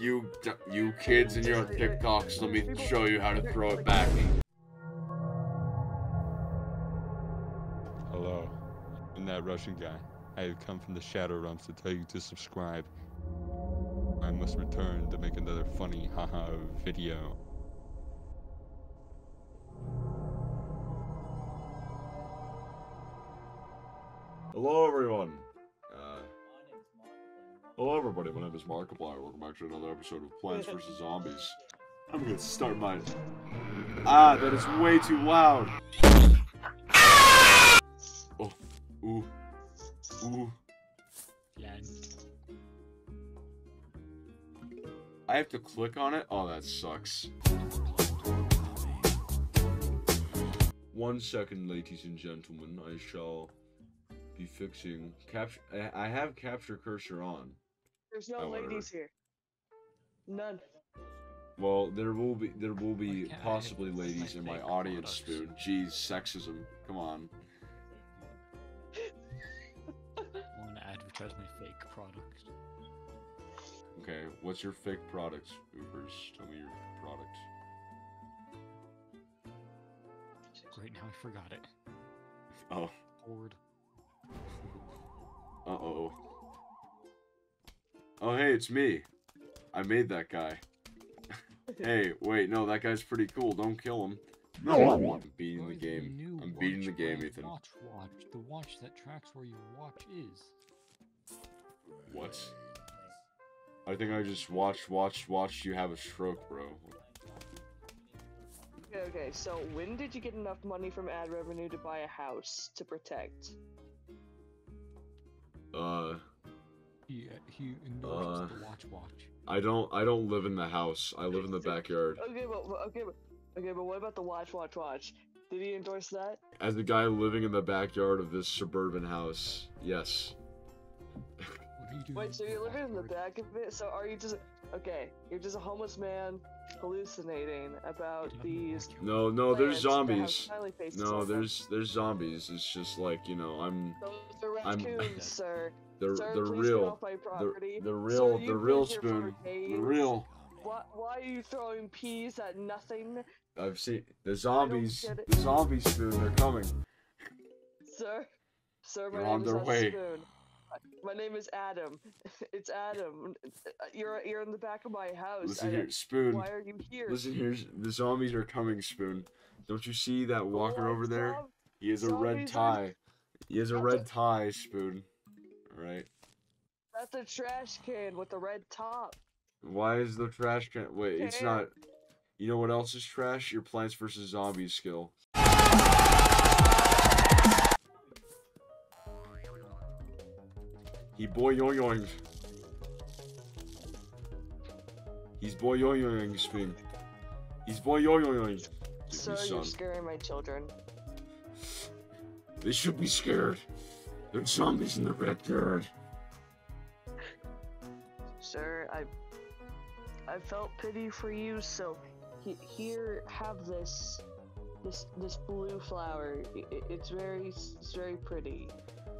You, you kids and your TikToks, let me show you how to throw it back. Hello, I'm that Russian guy. I have come from the Shadow Realms to tell you to subscribe. I must return to make another funny haha video. Hello, everyone. Hello, everybody. My name is Markiplier. Welcome back to another episode of Plants vs. Zombies. I'm gonna start my. Ah, that is way too loud. Oh, ooh, ooh. I have to click on it. Oh, that sucks. One second, ladies and gentlemen. I shall be fixing capture. I have capture cursor on. There's no However. ladies here. None. Well, there will be there will be can't I possibly fix my ladies in my fake audience, products? Spoon. Jeez, sexism. Come on. I want to advertise my fake product. Okay, what's your fake product, Ubers? Tell me your product. Great, now I forgot it. Oh, Horde. uh oh. Oh, hey, it's me. I made that guy. hey, wait, no, that guy's pretty cool. Don't kill him. No, I'm beating the game. new I'm beating the game, brand, Ethan. Watch, watch. The watch that tracks where your watch is. What? I think I just watched, watched, watched you have a stroke, bro. Okay, okay, so when did you get enough money from ad revenue to buy a house to protect? Uh, He, uh, he endorsed Uh, the watch watch. I don't, I don't live in the house. I live in the backyard. Okay, but but- okay, but okay, but what about the watch, watch, watch? Did he endorse that? As the guy living in the backyard of this suburban house, yes. What are you doing? Wait, so you're living in the backyard? back of it? So are you just okay? You're just a homeless man hallucinating about Get out of my these. No, no, there's plants that have zombies. No, there's there's zombies. It's just like you know, I'm Those are I'm- raccoons, sir. they're Sir, get real. The Sir, real, the real been here for spoon. The real. Why, why are you throwing peas at nothing, I've seen the zombies. The zombie spoon. They're coming. sir? Sir, my They're name on is their way. Spoon. My name is Adam. It's Adam. You're you're in the back of my house. Listen here, spoon. Why are you here? Listen here. The zombies are coming, spoon. Don't you see that walker What? over there? He has a red tie. He has a red tie, spoon. Right. That's a trash can with a red top. Why is the trash can? Wait, it's not. You know what else is trash? Your Plants vs Zombies skill. He boy yoing yoing. He's boy yoing yoing spin. He's boy yo yoing. Sir, you're scaring my children. They should be scared. There's zombies in the red backyard. Sir, I I felt pity for you, so he, here have this this this blue flower. I- I- it's very it's very pretty.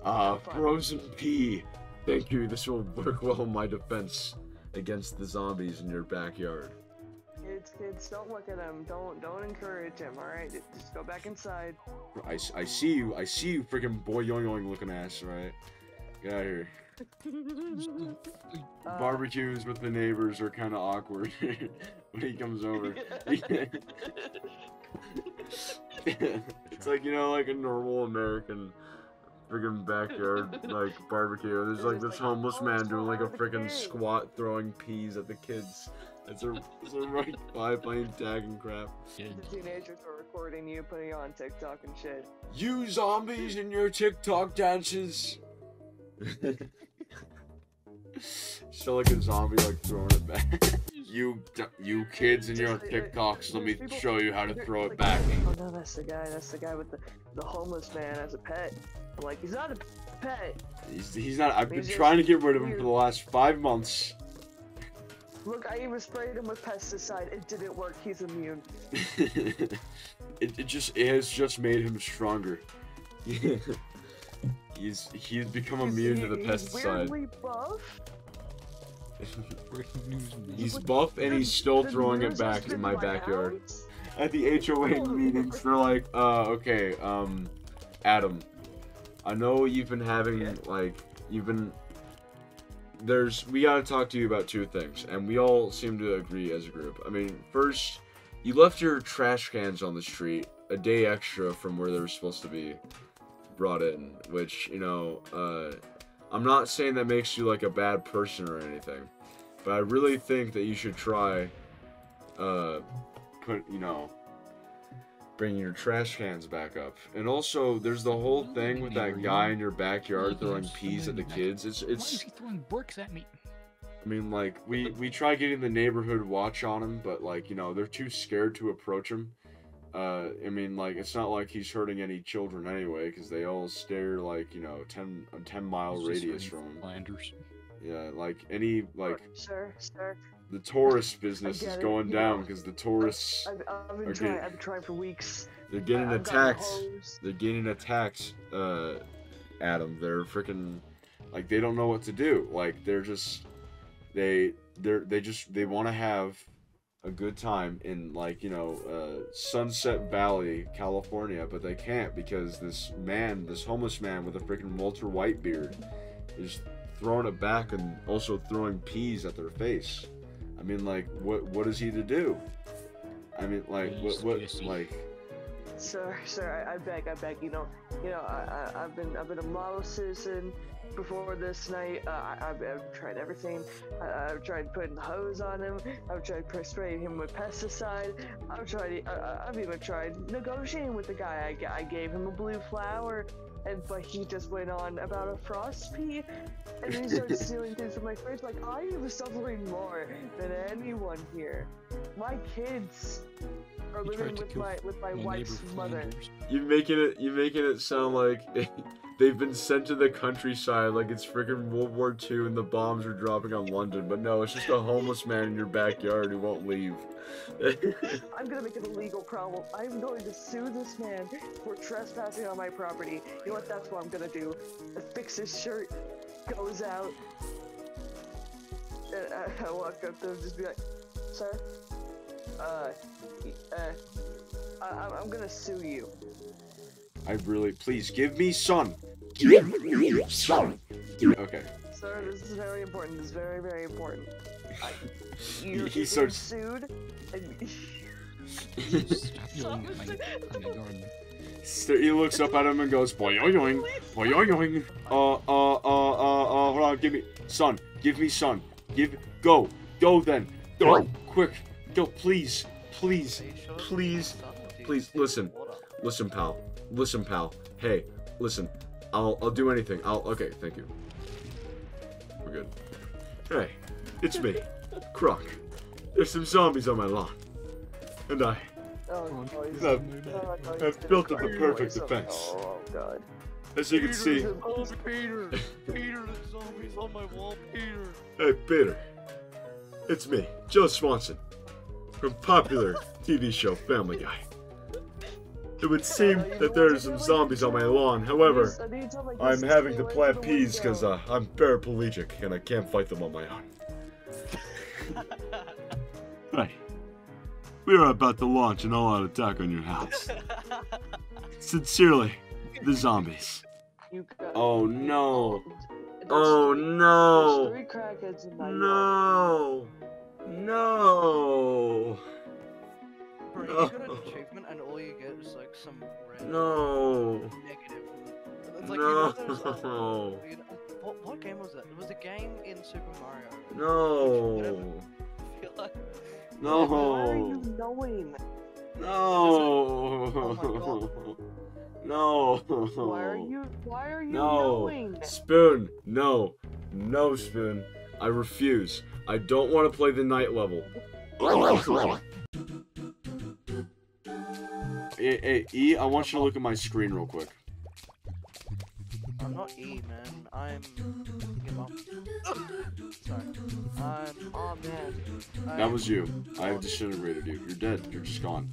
Ah, Fine. frozen pea. Thank you. This will work well in my defense against the zombies in your backyard. Kids, don't look at him. Don't don't encourage him. All right, just go back inside. I see you. I see you, freaking boy yoing yoing looking ass. Right? Get out of here. Uh, Barbecues with the neighbors are kind of awkward when he comes over. it's like you know, like a normal American freaking backyard like barbecue. There's like this homeless man doing like a freaking squat, throwing peas at the kids. It's a, it's a right by playing tag and crap. The teenagers are recording you, putting on TikTok and shit. You zombies in your TikTok dances. Still like a zombie, like throwing it back. you, you kids and your TikToks, let me show you how to throw it back. Oh no, that's the guy. That's the guy with the the homeless man as a pet. I'm like, he's not a pet. He's, he's not. I've been He's just trying to get rid of him for the last five months. Look, I even sprayed him with pesticide. It didn't work. He's immune. it, it just it has just made him stronger. he's he's become He's- immune he- to the he's pesticide. weirdly buff. Breaking news. man. He's buff and he's still The throwing it back in my my backyard. house. At the HOA meetings, they're like, uh, okay, um, Adam, I know you've been having, like, you've been. There's. We gotta talk to you about two things, and we all seem to agree as a group. I mean, first, you left your trash cans on the street a day extra from where they were supposed to be brought in, which, you know, uh, I'm not saying that makes you like a bad person or anything, but I really think that you should try, uh, put, you know, bringing your trash cans back up. And also, there's the whole thing with that guy in your backyard throwing peas at the kids. It's, it's. Why is he throwing bricks at me? I mean, like, we, we try getting the neighborhood watch on him, but, like, you know, they're too scared to approach him. Uh, I mean, like, it's not like he's hurting any children anyway, because they all stare, like, you know, 10, a 10 mile radius from him. Flanders. Yeah, like, any, like, Sir, sir, the tourist business is it, going you down because the tourists, I've, I've been trying. I've been trying for weeks. they're getting I- attacked. they're getting attacked uh adam they're freaking like they don't know what to do like they're just they they're they just they want to have a good time in like you know uh sunset valley california but they can't because this man this homeless man with a freaking walter white beard is throwing it back and also throwing peas at their face i mean like what what is he to do i mean like what what like Sir, sir, I, I beg, I beg. You know, you know, I, I, I've been, I've been a model citizen before this night. Uh, I, I've, I've tried everything. I, I've tried putting the hose on him. I've tried spraying him with pesticide. I've tried, uh, I've even tried negotiating with the guy. I, I gave him a blue flower, and but he just went on about a frost pea, and then he started stealing things from my fridge. Like I am suffering more than anyone here. My kids are He tried living with my with my, My wife's mother. Flanders. You making it You're making it sound like they've been sent to the countryside like it's freaking World War II and the bombs are dropping on London, but no, it's just a homeless man in your backyard who won't leave. I'm gonna make it a legal problem. I'm going to sue this man for trespassing on my property. You know what? That's what I'm gonna do. Fix his shirt, goes out. And I, I walk up to him, just be like, "Sir, uh, uh, I, I'm gonna sue you." I really please give me son. Give me son. Okay. Sir, this is very important. This is very, very important. I, He- you're he being starts- sued. And Stop yelling at my, at my garden. He looks up at him and goes, boyoyoing, boyoyoing. Uh, uh, uh, uh, uh, hold on, give me, son, give me son, give, go, go then, go, quick, go, please, please, please, please, listen, listen, pal, listen, pal, hey, listen, I'll, I'll do anything, I'll, okay, thank you. We're good. Hey, it's me, Croc. There's some zombies on my lawn, and I, oh, no, I've built up the perfect defense. Oh God. As you can see, Oh, Peter! Peter, the zombies on my wall, Peter! Hey, Peter. It's me, Joe Swanson, from popular TV show Family Guy. It would seem that there are some zombies on my lawn. However, I need to, like, I'm having to plant peas because uh, I'm paraplegic and I can't fight them on my own. Right. We are about to launch an all-out attack on your house. Sincerely, the zombies. Oh no! There's Oh three- no! There's three crackheads in my yard. No! No! Some random No! negative. It's like, you know, those, um, No! you know- what, what game was that? It was a game in Super Mario. No! I feel like Why are you No! knowing? No! Oh No! Why are you? Why are you No! knowing? Spoon! No! No, Spoon. I refuse. I don't want to play the night level. Hey, hey, E, I want you to look at my screen real quick. I'm not E, man. I'm. Sorry. I'm. Oh man. That I'm- was you. I have disintegrated you. You're dead. You're just gone.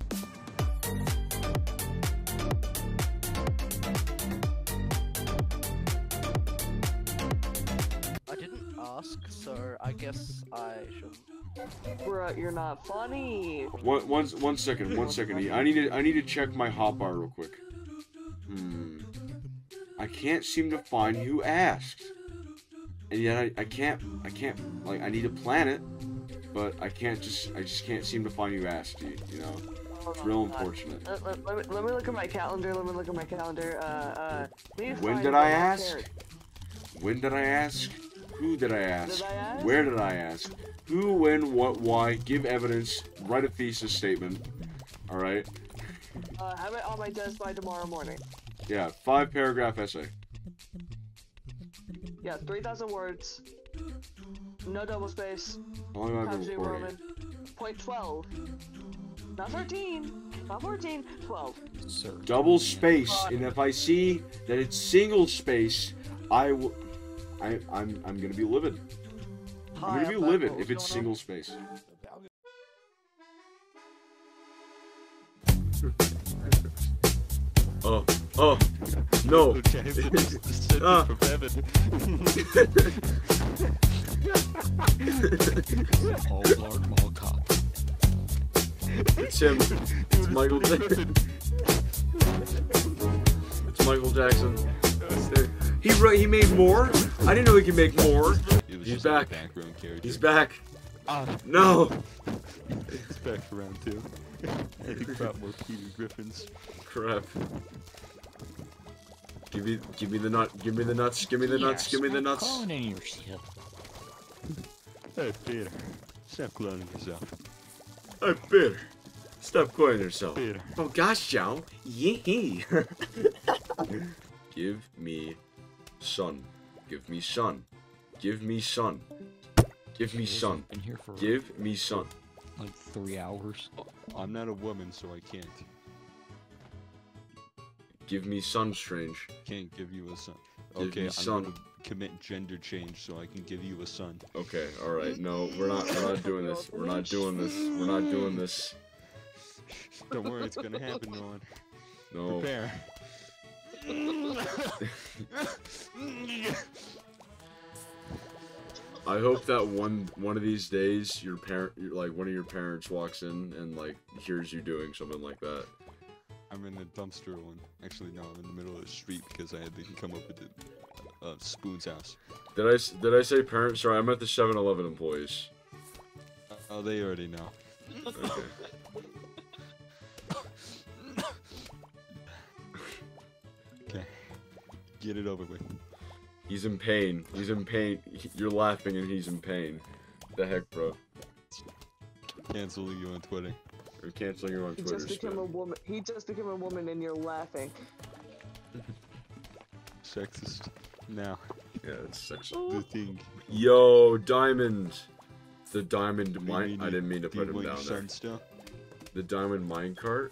I didn't ask, so I guess. guess I should. Bruh, you're not funny. One, one, one second, one second. I need to, I need to check my hotbar real quick. Hmm. I can't seem to find who asked. And yet I, I can't, I can't, like, I need to plan it, but I can't just, I just can't seem to find who asked you, you know? It's real unfortunate. Let, let- let me, let me look at my calendar. Let me look at my calendar. Uh, uh. When did I ask? When did I ask? Who did I ask? Did I ask? Where did I ask? Who, when, what, why? Give evidence. Write a thesis statement. All right. Uh, have it on my desk by tomorrow morning. Yeah, five paragraph essay. Yeah, 3,000 words. No double space. How long have I Times been New? Roman. Point 12. Not 13. Not 14. 12. Sir. Double space, and if I see that it's single space, I will. I, I'm I'm gonna be livid. I'm Hi, gonna be livid if it's going single space. Oh, oh, no. Okay, this is Ah. from heaven. All Lord Mall Cop. It's him. It's Michael Jackson. It's Michael Jackson. He wrote, he made more? I didn't know he could make more. It was He's just like back. a background character. He's back. Ah, No. he's back for round two. I think about more Peter Griffins. Crap. Give me, give me the nut. Give me the nuts. Give me the nuts. Give me the nuts. Calling in yourself. Hey, Peter. Stop cloning yourself. Hey, Peter. Stop calling yourself. Peter. Oh gosh, Joe. Yee. Give me sun. Give me sun. Give me sun. Give me sun. Been here for Give me sun. like three hours. I'm not a woman, so I can't. Give me sun, strange. Can't give you a son. Give Okay, me I'm son. gonna commit gender change so I can give you a son. Okay, alright. No, we're not we're not doing this. We're not doing this. We're not doing this. Don't worry, it's gonna happen, Nolan. No. Prepare. I hope that one one of these days your parent like one of your parents walks in and like hears you doing something like that. I'm in the dumpster one. Actually, no, I'm in the middle of the street because I had to come up with the uh, Spoon's house. Did I did I say parents? Sorry, I meant the 7-Eleven employees. Oh, they already know. Okay. Okay. Get it over with. He's in pain. He's in pain. He- You're laughing and he's in pain. The heck, bro? Cancel you on Twitter. We're canceling you on He Twitter. just became a woman. He just became a woman, and you're laughing. Sexist. Now, Yeah, it's sexy. the thing. Yo, Diamond. The Diamond mine. I didn't mean to put him want your down there. still? The Diamond minecart.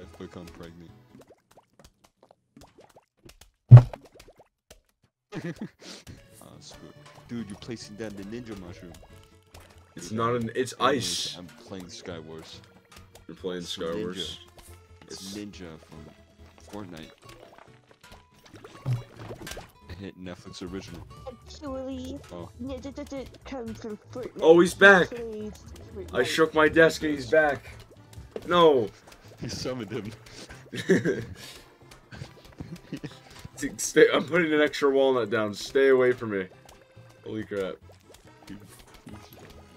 I've become pregnant. oh, screw. Dude, you're placing down the ninja mushroom. It's not an. It's Anyways, ice. I'm playing Sky Wars. You're playing It's Sky Wars. It's It's- Ninja from Fortnite. I hit Netflix original. Actually, Oh. it come from Fortnite. Oh, he's back. I shook my desk and he's back. No. He summoned him. Stay, I'm putting an extra walnut down. Stay away from me. Holy crap. He, he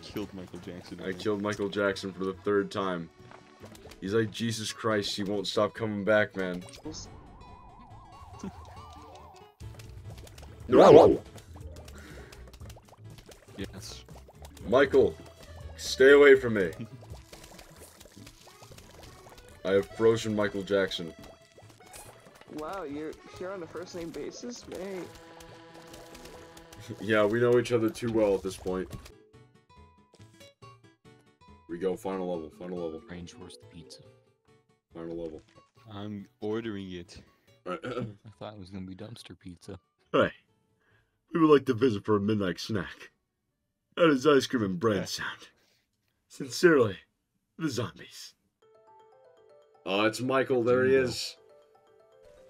killed Michael Jackson. I killed Michael Jackson for the third time. He's like, Jesus Christ, he won't stop coming back, man. No! Yes. Michael, stay away from me. I have frozen Michael Jackson. Wow, you're here on a first name basis, mate. Yeah, we know each other too well at this point. We go, final level, final level, Range Wars the pizza. final level. I'm ordering it. I thought it was gonna be dumpster pizza. Hey, we would like to visit for a midnight snack. How does ice cream and bread Yeah. sound? Sincerely, the zombies. Oh, it's Michael. There he Jimbo. is.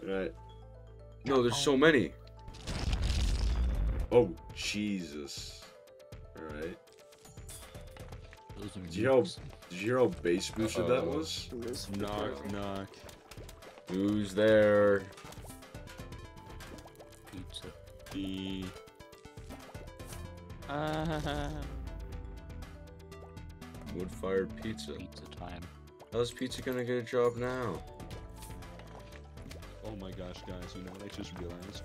Right. No, there's so many. Oh, Jesus. Alright. Those are Did you know- Did you hear how bass boosted that Uh-oh. was? Knock, knock. Who's there? Pizza. The. Ah. Wood fired pizza. Pizza time. How's pizza gonna get a job now? Oh my gosh, guys, you know what I just realized?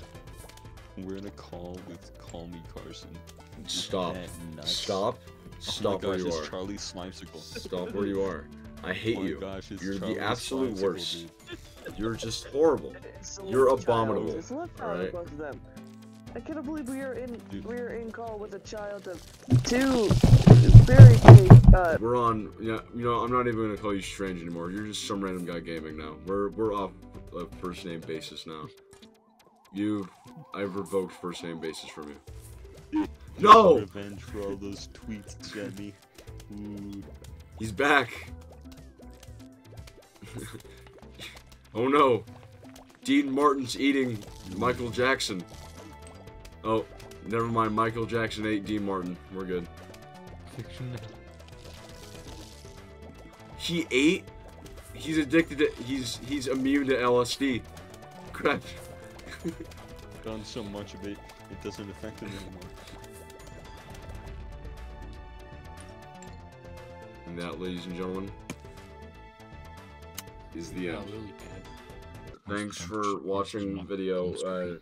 We're in a call with Call Me Carson. Stop. Stop. Stop oh my where gosh, you it's are. Charlie Slimecicle. Stop where you are. I hate oh my you. Gosh, it's You're the absolute worst. dude. You're just horrible. It's You're abominable, It's the love alright? of both of them. I cannot believe we are in Dude. we are in call with a child of two very big uh We're on. Yeah, you know, I'm not even gonna call you strange anymore. You're just some random guy gaming now. We're we're off a first name basis now. You, I've revoked first name basis from you. No, Revenge for all those tweets, Jenny. Ooh. he's back. oh no, Dean Martin's eating Michael Jackson. Oh, never mind. Michael Jackson ate Dean Martin. We're good. Fiction. He ate. He's addicted to. He's he's immune to LSD. Crap. Done so much of it, it doesn't affect him anymore. And that, ladies and gentlemen, is the Yeah, end. really bad. Thanks for watching not video. Uh,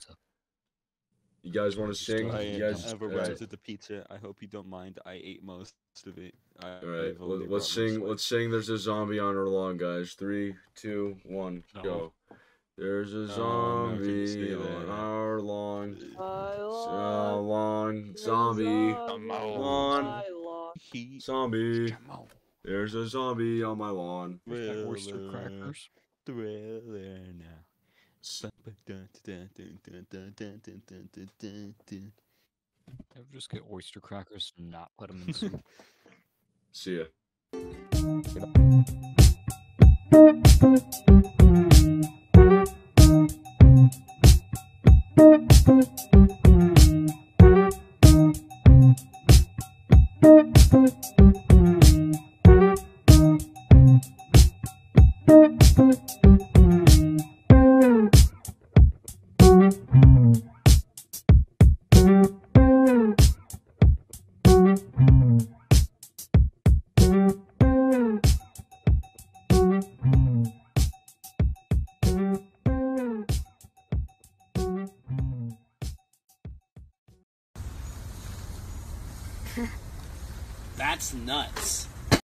you guys want to sing? I You guys. have uh, arrived at the pizza. I hope you don't mind. I ate most of it. All right, let, let's sing. Let's sing. There's a zombie on our lawn, guys. Three, two, one, no. go. There's a zombie on our lawn. My lawn. Zombie. Lawn. Zombie. There's a zombie on my lawn. Thriller. Oyster crackers. Thriller now. Ever just get oyster crackers and not put them in soup? See ya. Nuts.